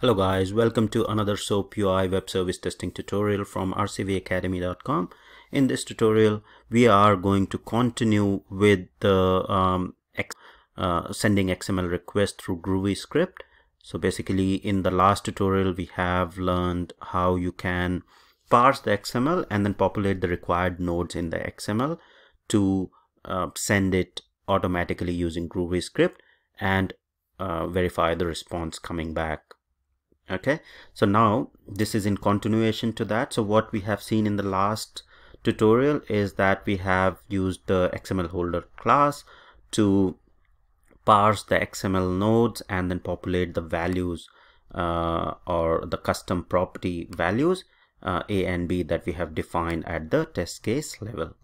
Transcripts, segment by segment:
Hello guys, welcome to another SOAP UI web service testing tutorial from rcvacademy.com. In this tutorial, we are going to continue with the um, uh, sending XML request through Groovy script. So basically in the last tutorial, we have learned how you can parse the XML and then populate the required nodes in the XML to uh, send it automatically using Groovy script and uh, verify the response coming back okay? So now this is in continuation to that. So what we have seen in the last tutorial is that we have used the xml holder class to parse the xml nodes and then populate the values uh, or the custom property values uh, a and b that we have defined at the test case level.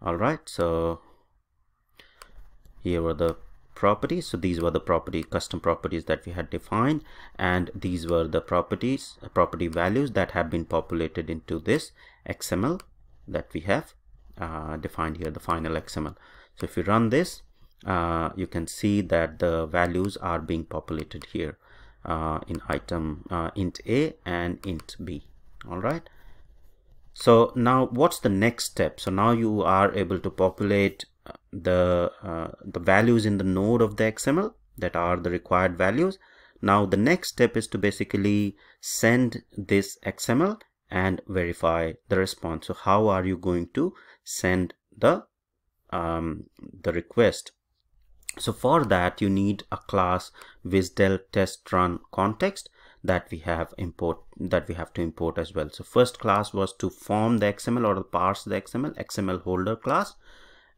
All right? So here are the properties. So these were the property custom properties that we had defined and these were the properties property values that have been populated into this xml that we have uh, defined here the final xml so if you run this uh, you can see that the values are being populated here uh, in item uh, int a and int b. All right. So now what's the next step? So now you are able to populate the uh, the values in the node of the XML that are the required values. Now the next step is to basically send this XML and verify the response. So how are you going to send the um, the request? So for that you need a class WSDL test run context that we have import that we have to import as well. So first class was to form the XML or parse the XML XML holder class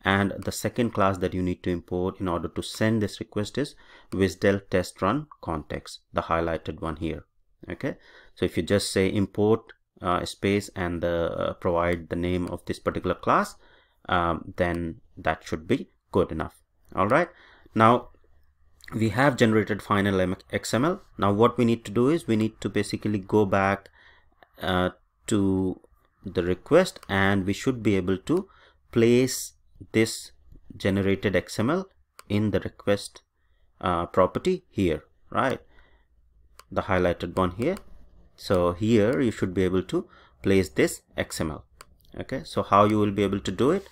and the second class that you need to import in order to send this request is WSDL test run context the highlighted one here. Okay? So if you just say import uh, space and the, uh, provide the name of this particular class um, then that should be good enough. All right now we have generated final XML now what we need to do is we need to basically go back uh, to the request and we should be able to place this generated XML in the request uh, property here, right? The highlighted one here. So here you should be able to place this XML. Okay, so how you will be able to do it?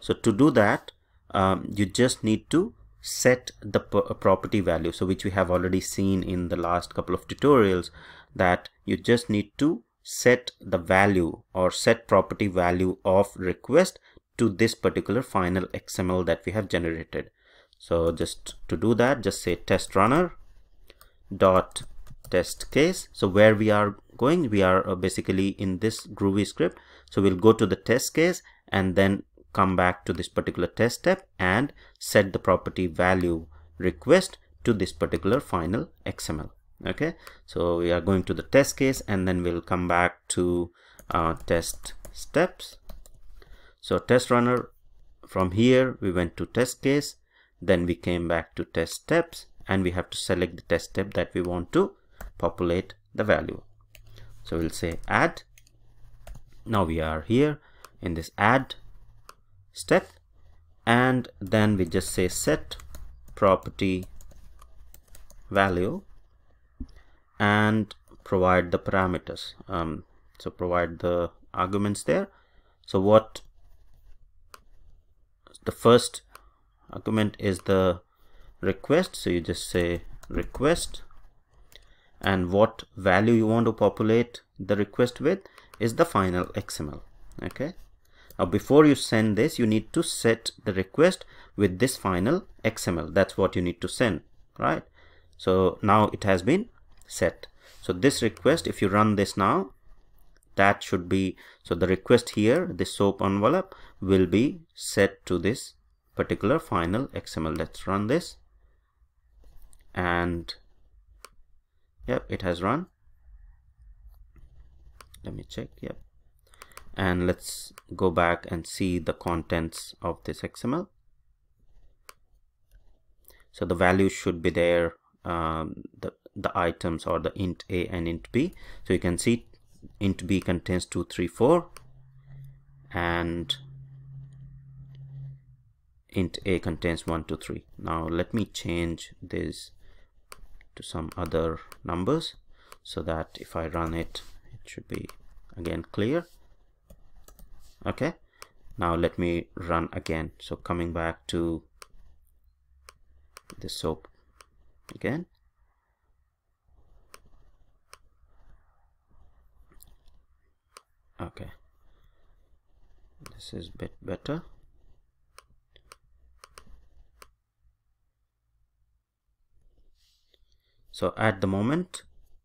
So to do that, um, you just need to set the uh, property value. So which we have already seen in the last couple of tutorials that you just need to set the value or set property value of request to this particular final XML that we have generated. So just to do that, just say test runner dot test case. So where we are going, we are uh, basically in this Groovy script. So we'll go to the test case and then come back to this particular test step and set the property value request to this particular final XML. Okay, so we are going to the test case and then we'll come back to uh, test steps so test runner from here we went to test case. Then we came back to test steps. And we have to select the test step that we want to populate the value. So we'll say add. Now we are here in this add step. And then we just say set property value and provide the parameters. Um, so provide the arguments there. So what the first argument is the request. So you just say request. And what value you want to populate the request with is the final XML okay? Now before you send this you need to set the request with this final XML that's what you need to send right? So now it has been set. So this request if you run this now that should be so the request here this soap envelope will be set to this particular final xml let's run this. And yep it has run. Let me check yep. And let's go back and see the contents of this xml so the values should be there um, the the items or the int a and int b. So you can see int b contains 234 and int a contains 123 now let me change this to some other numbers so that if I run it it should be again clear. Okay. Now let me run again. So coming back to the soap again okay. This is bit better. So at the moment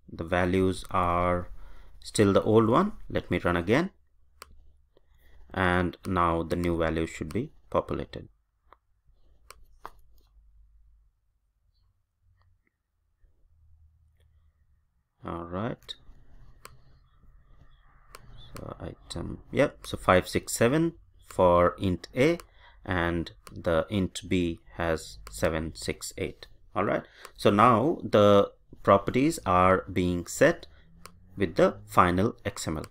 the values are still the old one. Let me run again. And now the new value should be populated. All right so item. Yep so 567 for int a and the int b has 768 all right so now the properties are being set with the final xml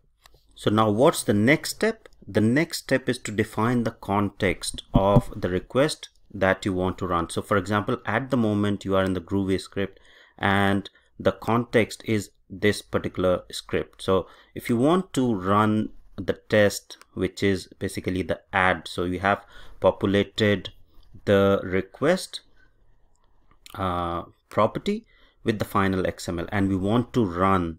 so now what's the next step? The next step is to define the context of the request that you want to run. So for example at the moment you are in the groovy script and the context is this particular script. So if you want to run the test which is basically the add so you have populated the request uh, property with the final XML and we want to run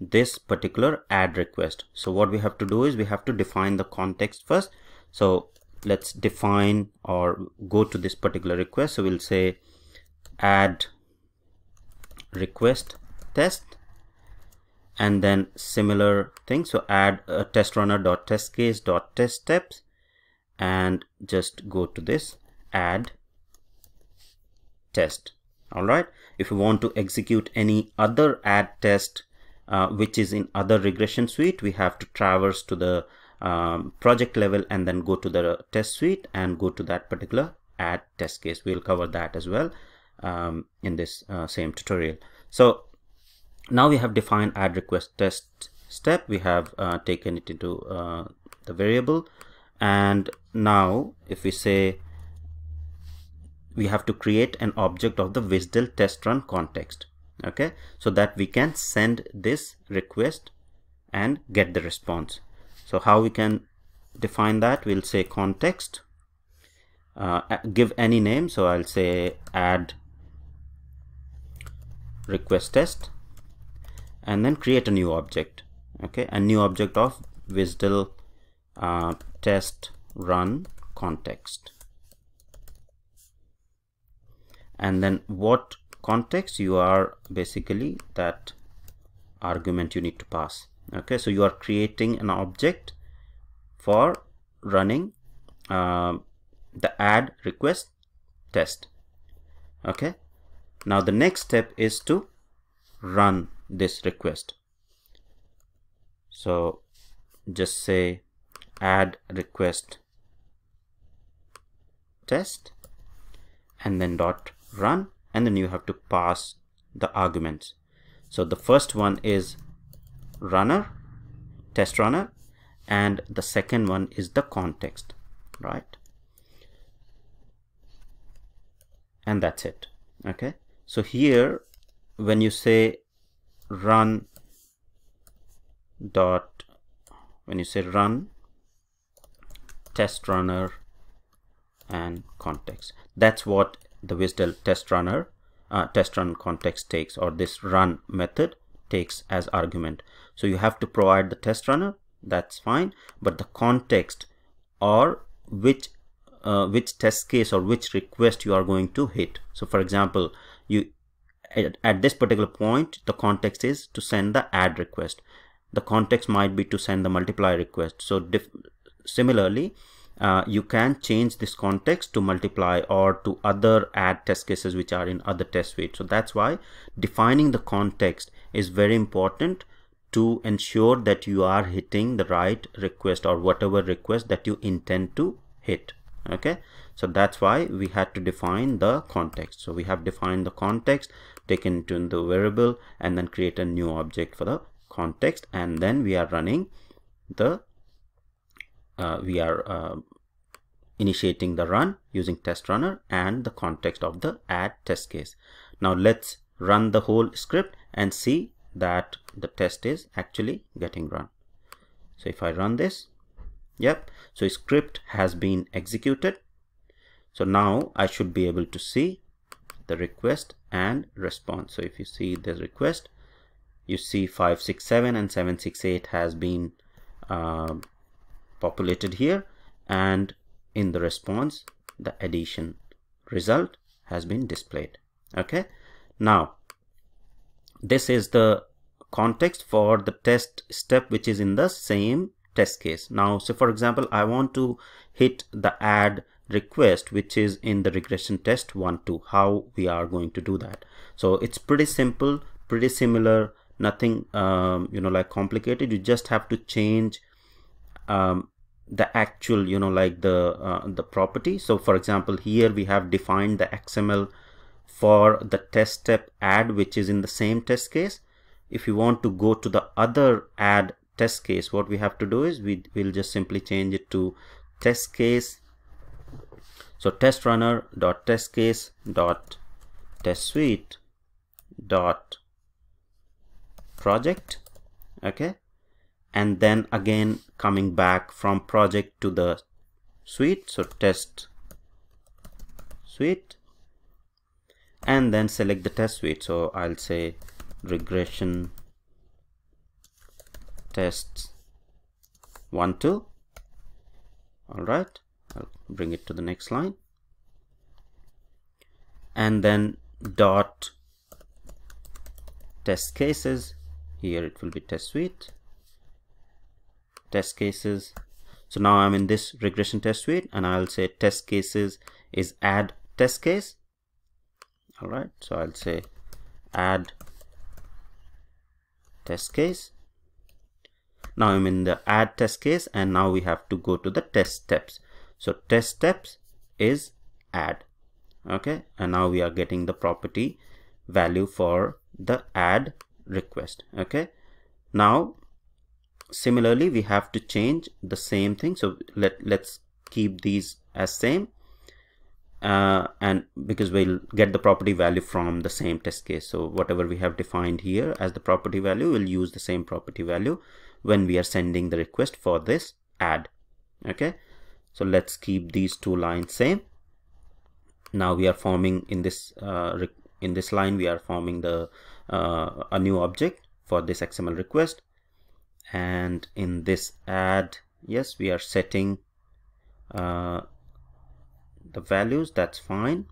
this particular add request. So what we have to do is we have to define the context first. So let's define or go to this particular request. So we'll say add request test and then similar thing. So add a test runner dot test case dot test steps and just go to this add test. All right. If you want to execute any other add test uh, which is in other regression suite we have to traverse to the um, project level and then go to the test suite and go to that particular add test case. We'll cover that as well um, in this uh, same tutorial. So now we have defined add request test step. We have uh, taken it into uh, the variable. And now if we say we have to create an object of the WSDL test run context okay? So that we can send this request and get the response. So how we can define that? We'll say context uh, give any name. So I'll say add request test and then create a new object okay? A new object of WSDL uh, test run context. And then what context you are basically that argument you need to pass okay? So you are creating an object for running uh, the add request test okay now the next step is to run this request. So just say add request test and then dot run and then you have to pass the arguments. So the first one is runner test runner and the second one is the context right? And that's it okay so here when you say run dot when you say run test runner and context. That's what the WSDL test runner uh, test run context takes or this run method takes as argument. So you have to provide the test runner that's fine but the context or which uh, which test case or which request you are going to hit. So for example at, at this particular point the context is to send the add request. The context might be to send the multiply request. So similarly uh, you can change this context to multiply or to other add test cases which are in other test suite. So that's why defining the context is very important to ensure that you are hitting the right request or whatever request that you intend to hit. Okay so that's why we had to define the context. So we have defined the context taken into the variable and then create a new object for the context. And then we are running the uh, we are uh, initiating the run using test runner and the context of the add test case. Now let's run the whole script and see that the test is actually getting run. So if I run this yep. So script has been executed so now I should be able to see the request and response. So if you see the request you see 567 and 768 has been uh, populated here. And in the response the addition result has been displayed. Okay? Now this is the context for the test step which is in the same test case. Now so for example i want to hit the add request which is in the regression test 1 2 how we are going to do that. So it's pretty simple pretty similar nothing um, you know like complicated. You just have to change um, the actual you know like the uh, the property. So for example here we have defined the xml for the test step add which is in the same test case. If you want to go to the other add test case what we have to do is we will just simply change it to test case so test runner dot test case dot test suite dot project. Okay. And then again coming back from project to the suite. So test suite. And then select the test suite. So I'll say regression tests 1 2 all right I'll bring it to the next line. And then dot test cases. Here it will be test suite. Test cases. So now I'm in this regression test suite and I'll say test cases is add test case. All right so I'll say add test case. Now I'm in the add test case and now we have to go to the test steps so test steps is add. Okay and now we are getting the property value for the add request. Okay now similarly we have to change the same thing. So let let's keep these as same uh, and because we'll get the property value from the same test case. So whatever we have defined here as the property value we'll use the same property value when we are sending the request for this add. Okay so let's keep these two lines same. Now we are forming in this uh, in this line we are forming the uh, a new object for this XML request. And in this add yes we are setting uh, the values. That's fine.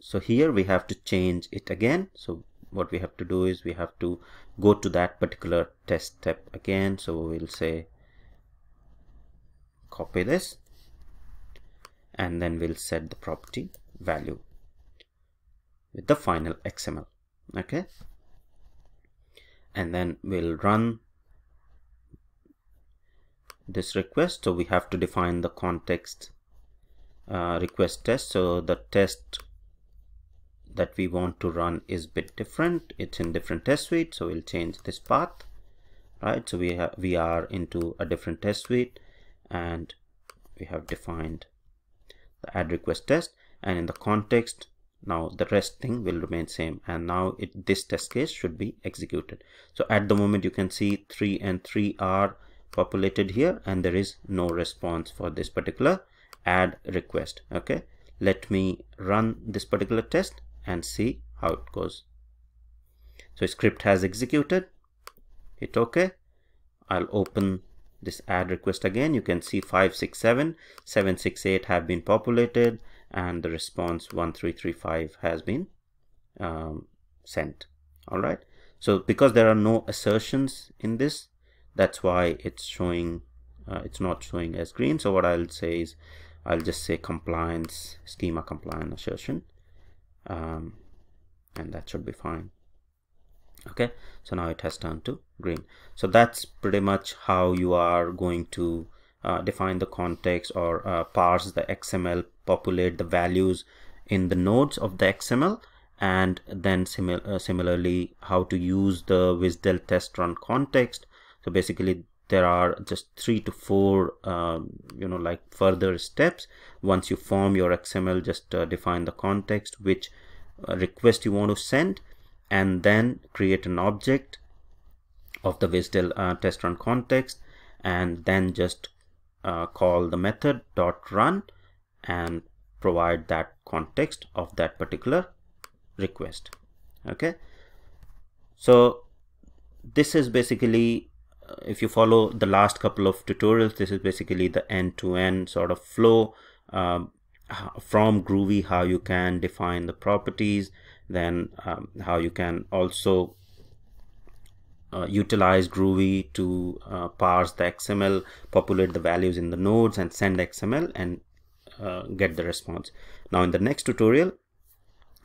So here we have to change it again. So what we have to do is we have to go to that particular test step again. So we'll say copy this and then we'll set the property value with the final XML okay? And then we'll run this request. So we have to define the context uh, request test. So the test that we want to run is bit different. It's in different test suite. So we'll change this path right? So we have we are into a different test suite and we have defined the add request test. And in the context now the rest thing will remain same. And now it this test case should be executed. So at the moment you can see 3 and 3 are populated here and there is no response for this particular add request. Okay? Let me run this particular test and see how it goes. So script has executed. Hit ok. I'll open this add request again you can see 567 768 have been populated and the response 1335 has been um, sent. All right? So because there are no assertions in this that's why it's showing uh, it's not showing as green. So what I'll say is I'll just say compliance schema compliant assertion um, and that should be fine okay? So now it has turned to green. So that's pretty much how you are going to uh, define the context or uh, parse the XML populate the values in the nodes of the XML and then simil uh, similarly how to use the WSDL test run context. So basically there are just three to four um, you know like further steps. Once you form your xml just uh, define the context which uh, request you want to send and then create an object of the WSDL uh, test run context and then just uh, call the method dot run and provide that context of that particular request. Okay? So this is basically uh, if you follow the last couple of tutorials this is basically the end-to-end -end sort of flow um, from groovy how you can define the properties then um, how you can also uh, utilize Groovy to uh, parse the XML, populate the values in the nodes and send XML and uh, get the response. Now in the next tutorial,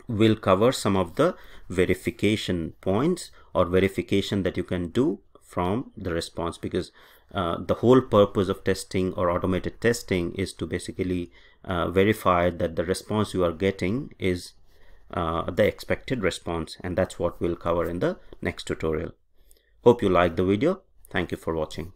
we'll cover some of the verification points or verification that you can do from the response because uh, the whole purpose of testing or automated testing is to basically uh, verify that the response you are getting is uh, the expected response and that's what we'll cover in the next tutorial. Hope you liked the video. Thank you for watching.